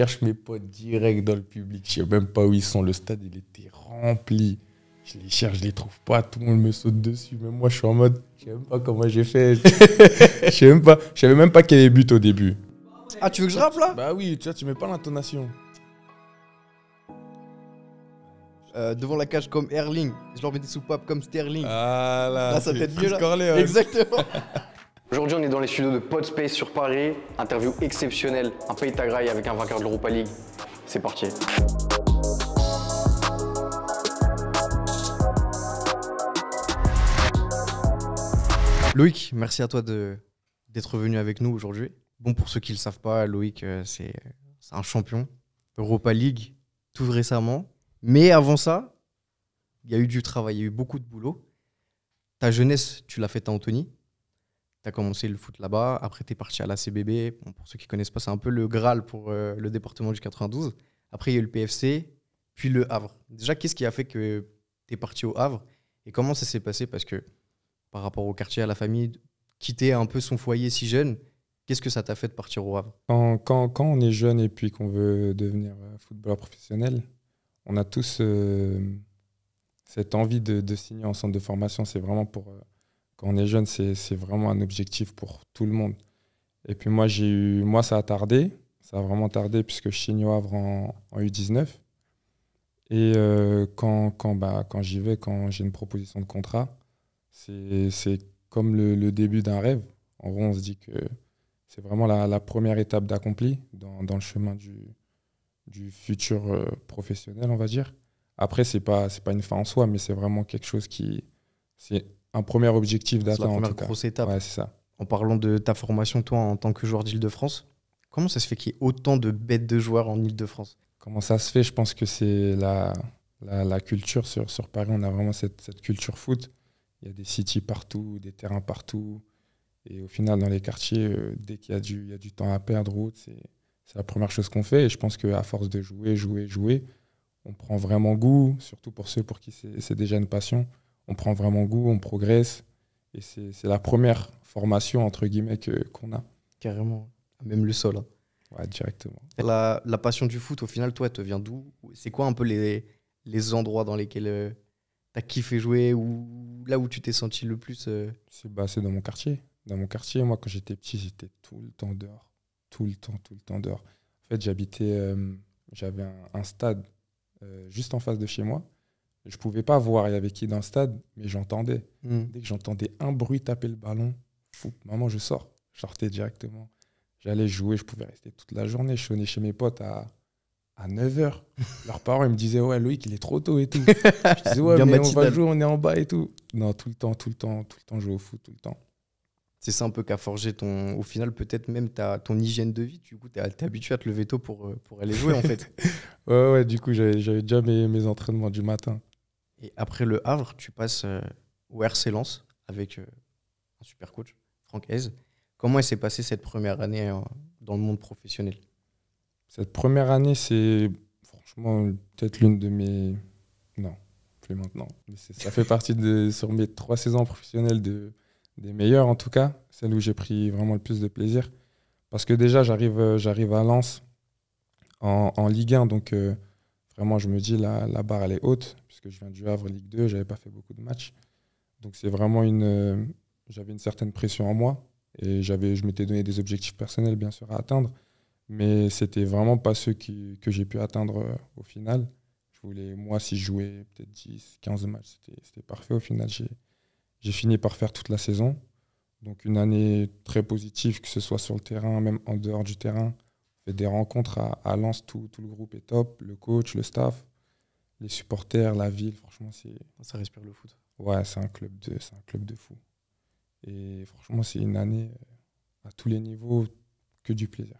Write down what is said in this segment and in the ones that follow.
cherche mes potes direct dans le public. Je sais même pas où ils sont. Le stade, il était rempli. Je les cherche, je les trouve pas. Tout le monde me saute dessus. Même moi, je suis en mode, je sais même pas comment j'ai fait. Je sais même pas. Je savais même pas quel est le but au début. Ah, tu veux que je rappe là? Bah oui, tu vois, tu mets pas l'intonation. Euh, Devant la cage comme Erling. Je leur mets des soupapes comme Sterling. Ah là, Là, ça c'est peut être Chris mieux, là. Corleone. Exactement. Aujourd'hui, on est dans les studios de Podspace sur Paris. Interview exceptionnelle, un pays tagraille avec un vainqueur de l'Europa League. C'est parti. Loïc, merci à toi d'être venu avec nous aujourd'hui. Bon, pour ceux qui ne le savent pas, Loïc, euh, c'est un champion. Europa League, tout récemment. Mais avant ça, il y a eu du travail, il y a eu beaucoup de boulot. Ta jeunesse, tu l'as faite à Antony. Tu as commencé le foot là-bas. Après, tu es parti à la CBB. Bon, pour ceux qui connaissent pas, c'est un peu le Graal pour euh, le département du 92. Après, il y a eu le PFC, puis le Havre. Déjà, qu'est-ce qui a fait que tu es parti au Havre? Et comment ça s'est passé? Parce que par rapport au quartier, à la famille, quitter un peu son foyer si jeune, qu'est-ce que ça t'a fait de partir au Havre? Quand, on est jeune et puis qu'on veut devenir euh, footballeur professionnel, on a tous euh, cette envie de, signer en centre de formation. C'est vraiment pour. Quand on est jeune, c'est vraiment un objectif pour tout le monde. Et puis moi, j'ai eu, moi, ça a tardé. Ça a vraiment tardé puisque je signe au Havre en, en U19. Et euh, quand, quand, bah, quand j'y vais, quand j'ai une proposition de contrat, c'est comme le, début d'un rêve. En gros, on se dit que c'est vraiment la, première étape d'accompli dans, dans le chemin du, du futur euh, professionnel, on va dire. Après, ce n'est pas, pas une fin en soi, mais c'est vraiment quelque chose qui. C'est un premier objectif la d'atteindre en première grosse étape. Ouais, c'est ça. En parlant de ta formation, toi, en tant que joueur d'Île-de-France, comment ça se fait qu'il y ait autant de bêtes de joueurs en Île-de-France? Comment ça se fait? Je pense que c'est la, la, la culture sur, sur Paris. On a vraiment cette, cette culture foot. Il y a des cities partout, des terrains partout. Et au final, dans les quartiers, euh, dès qu'il y, a du- il y a du temps à perdre, c'est la première chose qu'on fait. Et je pense qu'à force de jouer, jouer, jouer, on prend vraiment goût, surtout pour ceux pour qui c'est déjà une passion. On prend vraiment goût, on progresse. Et c'est la première formation, entre guillemets, qu'on a. Carrément. Même le sol. hein. Ouais, directement. La, la passion du foot, au final, toi, elle te vient d'où? C'est quoi un peu les, les endroits dans lesquels tu as kiffé jouer ou là où tu t'es senti le plus euh, C'est bah, c'est dans mon quartier. Dans mon quartier, moi, quand j'étais petit, j'étais tout le temps dehors. Tout le temps, tout le temps dehors. En fait, j'habitais, euh, j'avais un, un stade euh, juste en face de chez moi. Je pouvais pas voir il y avait qui dans le stade, mais j'entendais. Dès que j'entendais un bruit taper le ballon, fou, maman, je sors. Je sortais directement. J'allais jouer, je pouvais rester toute la journée. Je sonnais chez mes potes à, à 9h. Leurs parents, ils me disaient, ouais, Loïc, il est trop tôt et tout. Je disais, ouais, Bien mais on va jouer, on est en bas et tout. Non, tout le temps, tout le temps, tout le temps, jouer au foot, tout le temps. C'est ça un peu qu'a forgé ton. Au final, peut-être même ta, ton hygiène de vie. Du coup, tu es, habitué à te lever tôt pour, euh, pour aller jouer, en fait. Ouais, ouais, du coup, j'avais j'avais déjà mes, mes entraînements du matin. Et après le Havre, tu passes euh, au RC Lens avec euh, un super coach, Franck Hez. Comment s'est passée cette première année euh, dans le monde professionnel? Cette première année, c'est franchement peut-être l'une de mes. Non, plus maintenant. Ça fait partie de, sur mes trois saisons professionnelles de, des meilleures, en tout cas. Celle où j'ai pris vraiment le plus de plaisir. Parce que déjà, j'arrive j'arrive à Lens en, Ligue 1. Donc, vraiment, je me dis, la, la barre, elle est haute. Puisque je viens du Havre, Ligue 2. J'avais pas fait beaucoup de matchs. Donc, c'est vraiment une. euh, J'avais une certaine pression en moi. Et j'avais, je m'étais donné des objectifs personnels, bien sûr, à atteindre mais c'était vraiment pas ceux que j'ai pu atteindre euh, au final. Je voulais, moi, si je jouais peut-être 10, 15 matchs, c'était- parfait. Au final, j'ai fini par faire toute la saison. Donc, une année très positive, que ce soit sur le terrain, même en dehors du terrain. Des rencontres à, à Lens, tout, tout le groupe est top. Le coach, le staff, les supporters, la ville, franchement, c'est Ça respire le foot. ouais, c'est un, club de- c'est un club de fou. Et franchement, c'est une année euh, à tous les niveaux, que du plaisir.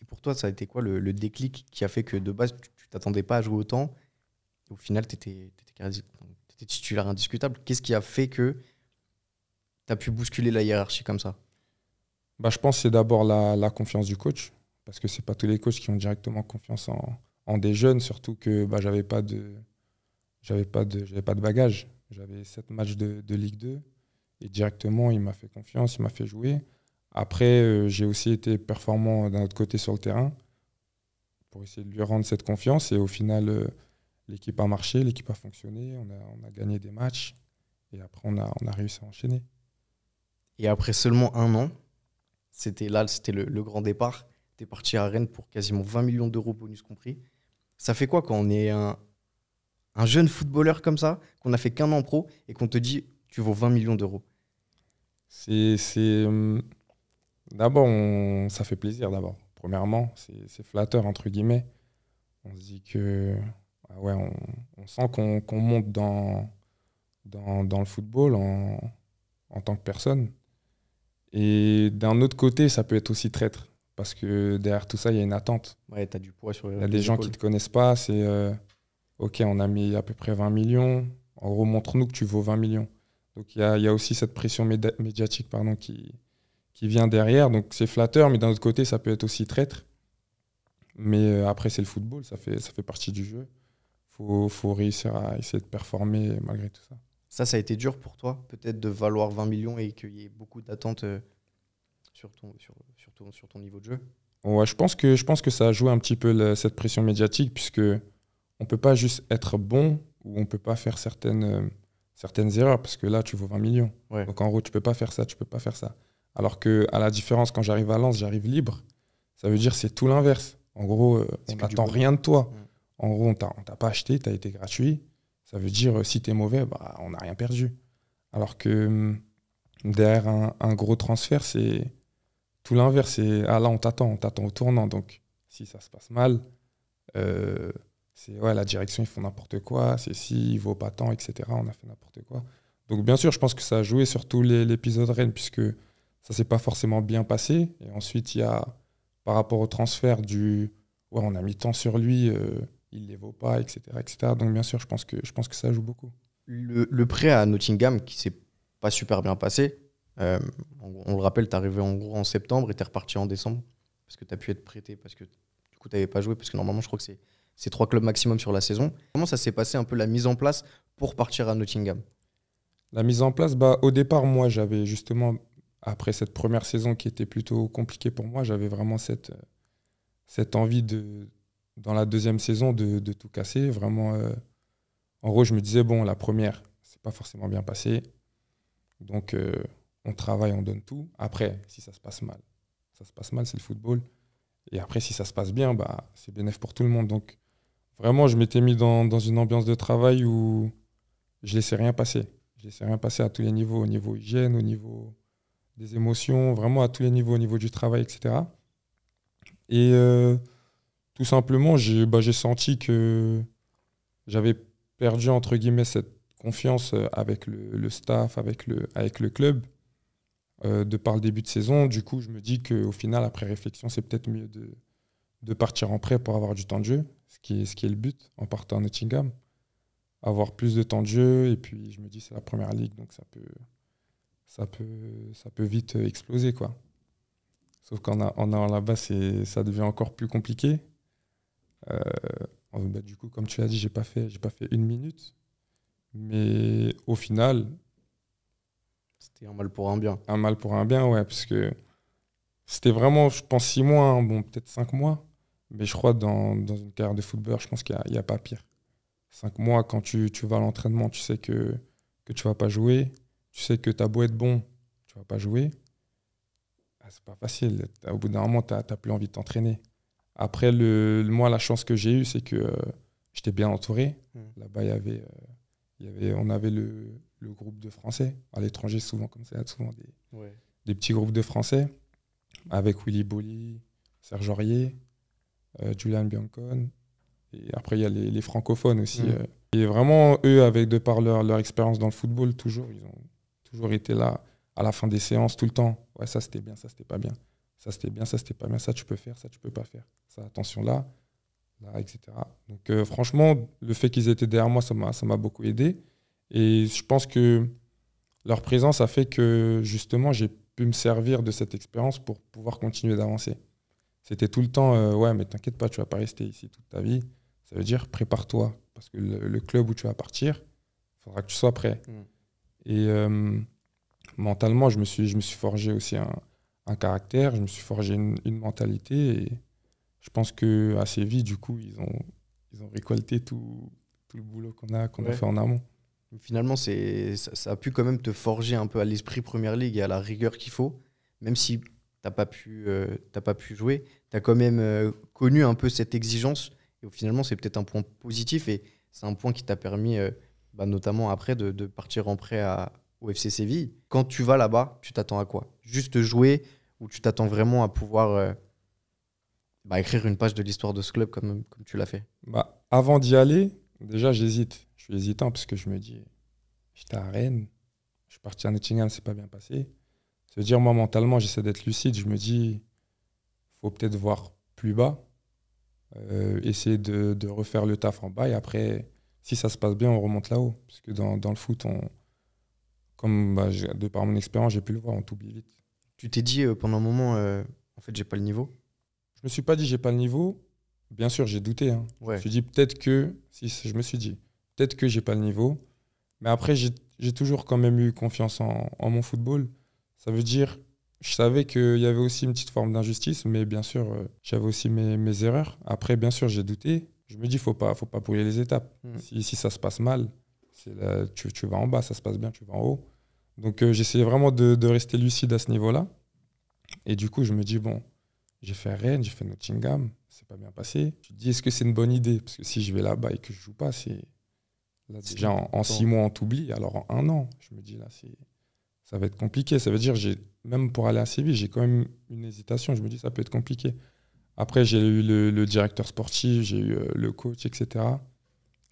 Et pour toi, ça a été quoi le, le déclic qui a fait que de base, tu t'attendais pas à jouer autant et au final, tu étais, titulaire indiscutable Qu'est-ce qui a fait que tu as pu bousculer la hiérarchie comme ça? Bah, je pense que c'est d'abord la, la confiance du coach, parce que c'est pas tous les coachs qui ont directement confiance en, des jeunes, surtout que bah, j'avais pas de j'avais pas de j'avais pas de bagage. J'avais sept matchs de, Ligue 2 et directement il m'a fait confiance, il m'a fait jouer. Après, euh, j'ai aussi été performant d'un autre côté sur le terrain. pour essayer de lui rendre cette confiance. Et au final, euh, l'équipe a marché, l'équipe a fonctionné, on a, on a gagné des matchs. Et après, on a, on a réussi à enchaîner. Et après seulement un an, c'était là, c'était le grand départ. Tu parti à Rennes pour quasiment 20 millions d'euros, bonus compris. Ça fait quoi quand on est un, un jeune footballeur comme ça, qu'on a fait qu'un an pro et qu'on te dit tu vaux 20 millions d'euros? C'est. hum, D'abord, ça fait plaisir d'abord. Premièrement, c'est flatteur, entre guillemets. On se dit que. ah ouais, on, sent qu'on monte dans, dans, dans le football en, en tant que personne. Et d'un autre côté, ça peut être aussi traître. Parce que derrière tout ça, il y a une attente. Ouais, tu as du poids sur Il y a des gens qui ne te connaissent pas. C'est euh, OK, on a mis à peu près 20 millions. En gros, montre-nous que tu vaux 20 millions. Donc il y a, il y a aussi cette pression médiatique pardon, qui, qui vient derrière. Donc c'est flatteur, mais d'un autre côté, ça peut être aussi traître. Mais euh, après, c'est le football, ça fait, ça fait partie du jeu. Il faut, faut réussir à essayer de performer malgré tout ça. Ça, ça a été dur pour toi, peut-être de valoir 20 millions et qu'il y ait beaucoup d'attentes euh, sur, ton, sur, sur, ton, sur ton niveau de jeu. Ouais, je pense que je pense que ça a joué un petit peu cette pression médiatique puisque on peut pas juste être bon ou on peut pas faire certaines euh, certaines erreurs parce que là tu vaux 20 millions. Ouais. Donc en gros tu peux pas faire ça, tu peux pas faire ça. Alors que à la différence quand j'arrive à Lens, j'arrive libre. Ça veut dire c'est tout l'inverse. En gros, euh, on n'attend rien de toi. Ouais. En gros, on t'a pas acheté, tu as été gratuit. Ça veut dire euh, si tu es mauvais, bah, on n'a rien perdu. Alors que hum, derrière un, un gros transfert, c'est tout l'inverse. C'est ah là, on t'attend, on t'attend au tournant. Donc si ça se passe mal, euh, c'est ouais, la direction, ils font n'importe quoi. C'est si, il vaut pas tant, etc. On a fait n'importe quoi. Donc bien sûr, je pense que ça a joué sur tout l'épisode Rennes, puisque ça s'est pas forcément bien passé. Et ensuite, il y a, par rapport au transfert du ouais, on a mis tant sur lui, euh, il les vaut pas, etc., etc. Donc bien sûr, je pense que, je pense que ça joue beaucoup. Le prêt à Nottingham, qui s'est pas super bien passé, euh, on, le rappelle, tu arrivé en gros en septembre et tu es reparti en décembre, parce que tu as pu être prêté, parce que du coup, tu n'avais pas joué, parce que normalement, je crois que c'est trois clubs maximum sur la saison. Comment ça s'est passé un peu la mise en place pour partir à Nottingham? La mise en place, bah, au départ, moi, j'avais justement, après cette première saison qui était plutôt compliquée pour moi, j'avais vraiment cette, envie de, dans la deuxième saison de, de tout casser. Vraiment, euh, en gros, je me disais, bon, la première, c'est pas forcément bien passé. Donc, euh, on travaille, on donne tout. Après, si ça se passe mal, ça se passe mal, c'est le football. Et après, si ça se passe bien, bah, c'est bénéf pour tout le monde. Donc, vraiment, je m'étais mis dans, une ambiance de travail où je laissais rien passer. Je laissais rien passer à tous les niveaux, au niveau hygiène, au niveau des émotions, vraiment à tous les niveaux, au niveau du travail, etc. Et euh, tout simplement, j'ai bah, j'ai senti que j'avais perdu, entre guillemets, cette confiance euh, avec le, staff, avec le club, euh, de par le début de saison. Du coup, je me dis qu'au final, après réflexion, c'est peut-être mieux de, partir en prêt pour avoir du temps de jeu, ce qui est, ce qui est le but en partant à Nottingham avoir plus de temps de jeu. Et puis, je me dis, c'est la première ligue, donc ça peut, ça peut, vite exploser. Quoi. Sauf qu'en allant là-bas, ça devient encore plus compliqué. Euh, bah, du coup, comme tu l'as dit, j'ai pas j'ai pas fait une minute. Mais au final, C'était un mal pour un bien. un mal pour un bien, ouais, parce que c'était vraiment, je pense, six mois, hein, bon, peut-être cinq mois. Mais je crois dans, dans une carrière de footballeur, je pense qu'il n'y a, pas pire. Cinq mois, quand tu, tu vas à l'entraînement, tu sais que, que tu vas pas jouer. Tu sais que tu as beau être bon, tu vas pas jouer. Ah, c'est pas facile. Au bout d'un moment, tu n'as plus envie de t'entraîner. Après, le, le- moi, la chance que j'ai eue, c'est que euh, j'étais bien entouré. Mm. Là-bas, il y avait, euh, il y avait, on avait le, le groupe de Français. À l'étranger, souvent comme ça, il y a souvent des, des petits groupes de Français avec Willy Bolly, Serge Aurier, euh, Julian Biancon. Et après, il y a les, les francophones aussi. Euh. Et vraiment, eux, avec de par leur, leur expérience dans le football, toujours, ils ont toujours été là à la fin des séances, tout le temps. Ouais, ça c'était bien, ça c'était pas bien. Ça c'était bien, ça c'était pas bien. Ça tu peux faire, ça tu peux pas faire. Ça, attention là, là, etc. Donc euh, franchement, le fait qu'ils étaient derrière moi, ça m'a ça m'a beaucoup aidé. Et je pense que leur présence a fait que justement j'ai pu me servir de cette expérience pour pouvoir continuer d'avancer. C'était tout le temps, euh, ouais, mais t'inquiète pas, tu vas pas rester ici toute ta vie. Ça veut dire prépare-toi, parce que le, le club où tu vas partir, il faudra que tu sois prêt. Mm. Et euh, mentalement, je me suis, je me suis forgé aussi un, un caractère, je me suis forgé une, une mentalité. Et, je pense que à Séville, du coup, ils ont, ils ont récolté tout, tout le boulot qu'on a, qu'on a fait en amont. Finalement, ça, a pu quand même te forger un peu à l'esprit Première Ligue et à la rigueur qu'il faut, même si t'as pas pu, euh, t'as pas pu jouer. Tu as quand même euh, connu un peu cette exigence. Et finalement, c'est peut-être un point positif et c'est un point qui t'a permis, euh, bah, notamment après, de, partir en prêt à, au FC Séville. Quand tu vas là-bas, tu t'attends à quoi? Juste jouer ou tu t'attends vraiment à pouvoir bah, écrire une page de l'histoire de ce club comme, comme tu l'as fait? Bah, avant d'y aller, déjà, j'hésite. Je suis hésitant parce que je me dis, j'étais à Rennes, je suis parti à Nottingham, c'est pas bien passé. Ça veut dire, moi, mentalement, j'essaie d'être lucide. Je me dis, faut peut-être voir plus bas, euh, essayer de, de refaire le taf en bas et après, si ça se passe bien, on remonte là-haut. Parce que dans, dans le foot, on, comme bah, de par mon expérience, j'ai pu le voir, on t'oublie vite. Tu t'es dit euh, pendant un moment, euh, en fait, j'ai pas le niveau? Je me suis pas dit, j'ai pas le niveau. Bien sûr, j'ai douté. hein. Je me suis dit peut-être que, si je me suis dit, peut-être que j'ai pas le niveau. Mais après, j'ai toujours quand même eu confiance en, en mon football. Ça veut dire, je savais qu'il y avait aussi une petite forme d'injustice, mais bien sûr, euh, j'avais aussi mes, mes erreurs. Après, bien sûr, j'ai douté. Je me dis, faut pas, faut pas brûler les étapes. Mm. Si, si ça se passe mal, là, tu, tu vas en bas, ça se passe bien, tu vas en haut. Donc, euh, j'essayais vraiment de, de rester lucide à ce niveau-là. Et du coup, je me dis, bon, j'ai fait Rennes, j'ai fait Nottingham, c'est pas bien passé. Tu te dis, est-ce que c'est une bonne idée? Parce que si je vais là-bas et que je joue pas, c'est. Là, déjà, en, en six mois, on t'oublie. Alors, en un an, je me dis, là, c'est. Ça va être compliqué. Ça veut dire, j'ai même pour aller à Séville, j'ai quand même une hésitation. Je me dis, ça peut être compliqué. Après, j'ai eu le, le directeur sportif, j'ai eu euh, le coach, etc.,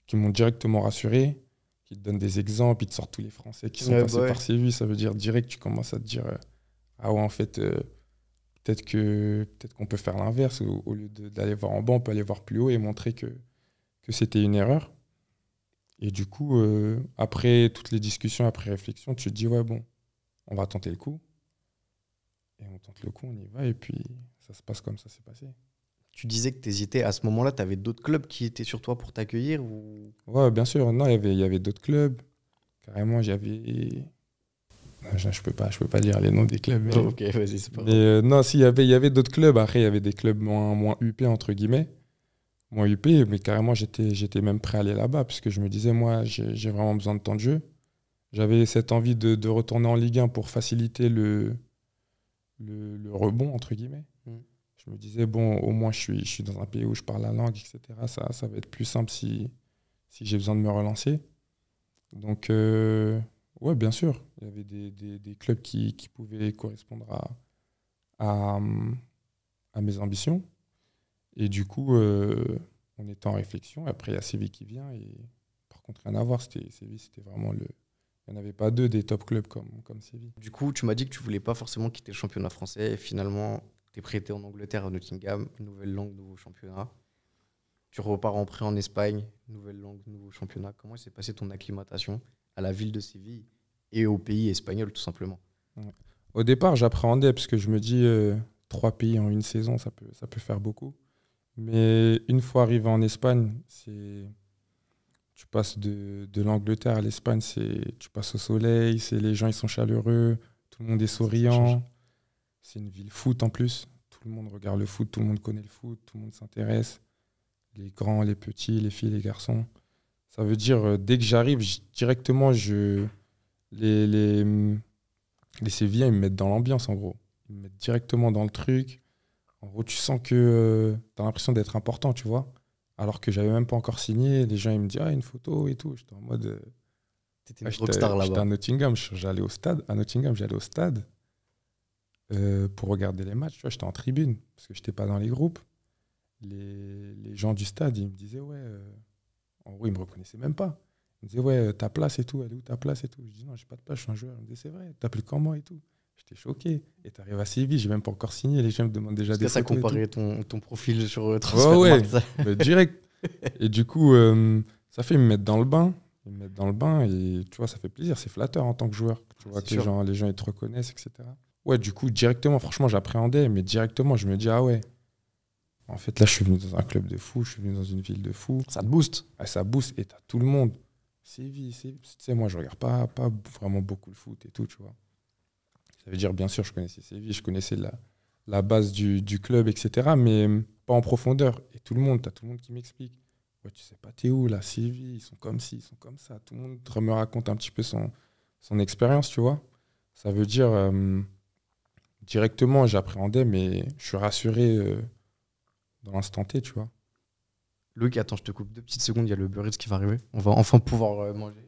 qui m'ont directement rassuré, qui te donnent des exemples, ils te sortent tous les Français qui sont Ouais, passés bah ouais. par Séville. Ça veut dire direct, tu commences à te dire, euh, ah ouais, en fait, euh, peut-être que peut-être qu'on peut faire l'inverse. Au, au lieu d'aller voir en bas, on peut aller voir plus haut et montrer que, que c'était une erreur. Et du coup, euh, après toutes les discussions, après réflexion, tu te dis, ouais, bon, on va tenter le coup. Et on tente le coup, on y va, et puis ça se passe comme ça s'est passé. Tu disais que tu hésitais. À ce moment-là, tu avais d'autres clubs qui étaient sur toi pour t'accueillir ou... Ouais, bien sûr. Non, il y avait, il y avait d'autres clubs. Carrément, j'avais. Non, Je, je peux pas, je peux pas dire les noms des clubs. Mais, Ok, vas-y, c'est pas grave. euh, non, si, il y avait, il y avait d'autres clubs. Après, il y avait des clubs moins, moins UP, entre guillemets. Moins UP, mais carrément, j'étais, j'étais même prêt à aller là-bas, parce que je me disais, moi, j'ai, j'ai vraiment besoin de temps de jeu. J'avais cette envie de, de retourner en Ligue 1 pour faciliter le, le, le rebond, entre guillemets. Mm. Je me disais, bon, au moins, je suis, je suis dans un pays où je parle la langue, etc. Ça, ça va être plus simple si, si j'ai besoin de me relancer. Donc, euh, ouais, bien sûr, il y avait des, des- des clubs qui, qui pouvaient correspondre à, à, à mes ambitions. Et du coup, euh, on était en réflexion. Après, il y a Séville qui vient. Et par contre, rien à voir. Séville, c'était vraiment le. Il n'y en avait pas deux des top clubs comme, comme Séville. Du coup, tu m'as dit que tu voulais pas forcément quitter le championnat français. Et finalement, tu es prêté en Angleterre à Nottingham. Nouvelle langue, nouveau championnat. Tu repars en prêt en Espagne. Nouvelle langue, nouveau championnat. Comment s'est passée ton acclimatation à la ville de Séville et au pays espagnol, tout simplement? Au départ, j'appréhendais parce que je me dis euh, trois pays en une saison, ça peut, ça peut faire beaucoup. Mais une fois arrivé en Espagne, c'est tu passes de, de l'Angleterre à l'Espagne, c'est tu passes au soleil, c'est les gens ils sont chaleureux, tout le monde est souriant. C'est une ville foot en plus. Tout le monde regarde le foot, tout le monde connaît le foot, tout le monde s'intéresse. Les grands, les petits, les filles, les garçons. Ça veut dire euh, dès que j'arrive, directement je les, les, ils me mettent dans l'ambiance, en gros. Ils me mettent directement dans le truc. En gros, tu sens que tu as l'impression d'être important, tu vois. Alors que j'avais même pas encore signé. Les gens, ils me disent, ah, une photo et tout. J'étais en mode. euh, T'étais ah, une j'étais- rockstar J'étais là-bas. à Nottingham. J'allais au stade. À Nottingham, j'allais au stade euh, pour regarder les matchs. Tu vois, j'étais en tribune parce que j'étais pas dans les groupes. Les, les gens du stade, ils me disaient, ouais. euh, En gros, ils me reconnaissaient même pas. Ils me disaient, ouais, euh, ta place et tout, elle est où ta place et tout Je dis, non, j'ai pas de place, je suis un joueur. Ils me disaient, c'est vrai, t'appelles comme moi et tout. J'étais choqué. Et t'arrives assez vite, j'ai même pas encore signé. Les gens me demandent déjà des que ça comparait ton, ton profil sur euh, ouais. Transfermarkt Mais direct. Et du coup, euh, ça fait ils me mettre dans le bain. Ils me mettent dans le bain et tu vois, ça fait plaisir. C'est flatteur en tant que joueur. Tu vois C'est que les gens, les gens ils te reconnaissent, etc. Ouais, du coup, directement, franchement, j'appréhendais, mais directement, je me dis, ah ouais. En fait, là, je suis venu dans un club de fou, je suis venu dans une ville de fou. Ça te booste. Ah, ça booste et t'as tout le monde. Séville, Séville. Tu sais, moi, je regarde pas, pas vraiment beaucoup le foot et tout, tu vois. Ça veut dire, bien sûr, je connaissais Séville, je connaissais la, la base du, du club, etc. Mais pas en profondeur. Et tout le monde, t'as tout le monde qui m'explique. Ouais, tu sais pas, t'es où là, Sylvie, ils sont comme ci, ils sont comme ça. Tout le monde me raconte un petit peu son, son expérience, tu vois. Ça veut dire, euh, directement, j'appréhendais, mais je suis rassuré euh, dans l'instant T, tu vois. Loïc, attends, je te coupe deux petites secondes, il y a le Burritz qui va arriver. On va enfin pouvoir euh, manger.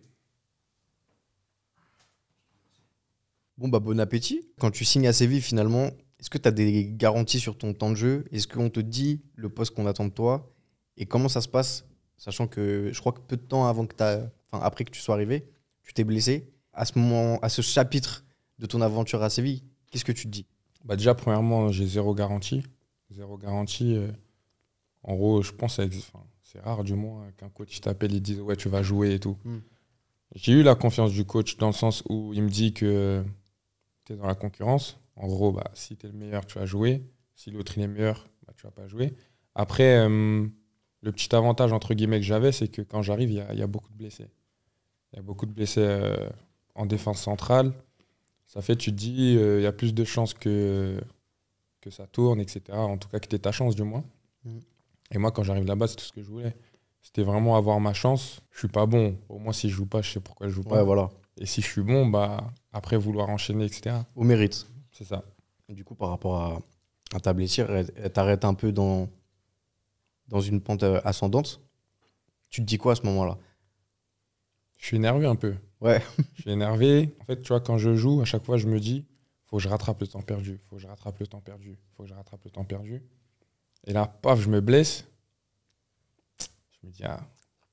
Bon, bah bon appétit. Quand tu signes à Séville, finalement, est-ce que tu as des garanties sur ton temps de jeu? Est-ce qu'on te dit le poste qu'on attend de toi? Et comment ça se passe? Sachant que je crois que peu de temps avant que enfin, après que tu sois arrivé, tu t'es blessé. À ce moment, à ce chapitre de ton aventure à Séville, qu'est-ce que tu te dis? Bah Déjà, premièrement, j'ai zéro garantie. Zéro garantie. Euh, en gros, je pense que c'est rare du moins qu'un coach t'appelle et dise Ouais, tu vas jouer et tout. Hmm. J'ai eu la confiance du coach dans le sens où il me dit que tu es dans la concurrence. En gros, bah, si tu es le meilleur, tu vas jouer. Si l'autre est meilleur, bah, tu vas pas jouer. Après, euh, le petit avantage entre guillemets que j'avais, c'est que quand j'arrive, il y, a, beaucoup de blessés. Il y a beaucoup de blessés euh, en défense centrale. Ça fait, tu te dis, euh, il y a plus de chances que, que ça tourne, etc. En tout cas, que tu ta chance, du moins. Mm. Et moi, quand j'arrive là-bas, c'est tout ce que je voulais. C'était vraiment avoir ma chance. Je suis pas bon. Au moins, si je joue pas, je sais pourquoi je joue pas. Ouais, voilà. Et si je suis bon, bah, après, vouloir enchaîner, etc. Au mérite. C'est ça. Du coup, par rapport à, à ta blessure, elle, t'arrête un peu dans, dans une pente euh, ascendante. Tu te dis quoi à ce moment-là? Je suis énervé un peu. Ouais. je suis énervé. En fait, tu vois, quand je joue, à chaque fois, je me dis, faut que je rattrape le temps perdu. Faut que je rattrape le temps perdu. Faut que je rattrape le temps perdu. Et là, paf, je me blesse. Je me dis, ah.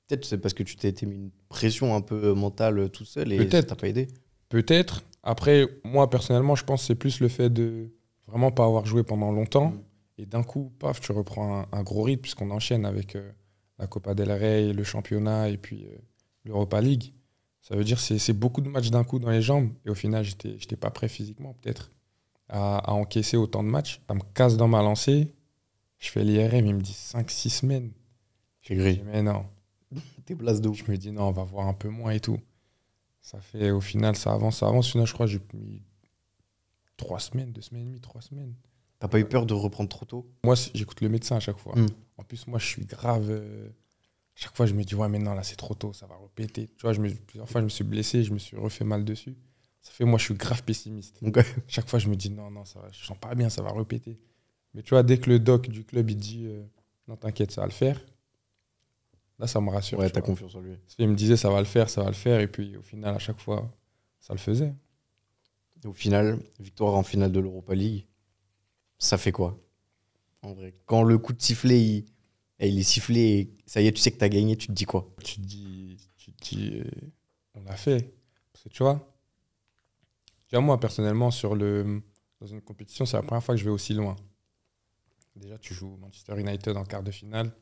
Peut-être c'est parce que tu t'es mis une pression un peu mentale tout seul et ça t'a pas aidé. Peut-être. Après, moi, personnellement, je pense que c'est plus le fait de vraiment pas avoir joué pendant longtemps. Mm. Et d'un coup, paf, tu reprends un, gros rythme puisqu'on enchaîne avec euh, la Copa del Rey, le championnat et puis euh, l'Europa League. Ça veut dire que c'est beaucoup de matchs d'un coup dans les jambes. Et au final, j'étais n'étais pas prêt physiquement, peut-être, à, encaisser autant de matchs. Ça me casse dans ma lancée. Je fais l'IRM, il me dit 5-6 semaines. J'ai gris. Mais non. T'es place d'eau. Je me dis non, on va voir un peu moins et tout. Ça fait, au final, ça avance, ça avance. Au final, je crois j'ai mis 3 semaines, 2 semaines et demie, 3 semaines. T'as pas eu peur de reprendre trop tôt? Moi, j'écoute le médecin à chaque fois. Hmm. En plus, moi, je suis grave. Euh, chaque fois, je me dis, ouais, mais non, là, c'est trop tôt, ça va répéter. Tu vois, je me, plusieurs fois, je me suis blessé, je me suis refait mal dessus. Ça fait, moi, je suis grave pessimiste. Chaque fois, je me dis, non, non, ça va, je sens pas bien, ça va répéter. Mais tu vois, dès que le doc du club, il dit, euh, non, t'inquiète, ça va le faire. Là, ça me rassure. Ouais, t'as confiance en lui. Il me disait, ça va le faire, ça va le faire. Et puis, au final, à chaque fois, ça le faisait. Au final, victoire en finale de l'Europa League, ça fait quoi? En vrai, quand le coup de sifflet, il et il est sifflé et ça y est, tu sais que tu as gagné, tu te dis quoi? Tu te dis, tu te dis euh, on l'a fait. Parce que tu vois, moi personnellement, sur le, dans une compétition, c'est la première fois que je vais aussi loin. Déjà, tu joues Manchester United en quart de finale.